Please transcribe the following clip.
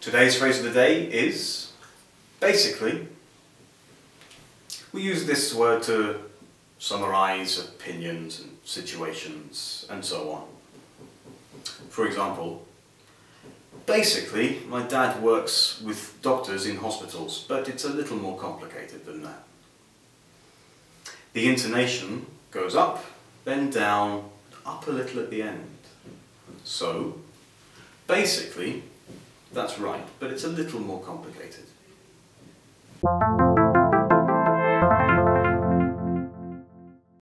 Today's phrase of the day is basically. We use this word to summarize opinions and situations and so on. For example, basically my dad works with doctors in hospitals, but it's a little more complicated than that. The intonation goes up, then down, up a little at the end. So, basically, that's right, but it's a little more complicated.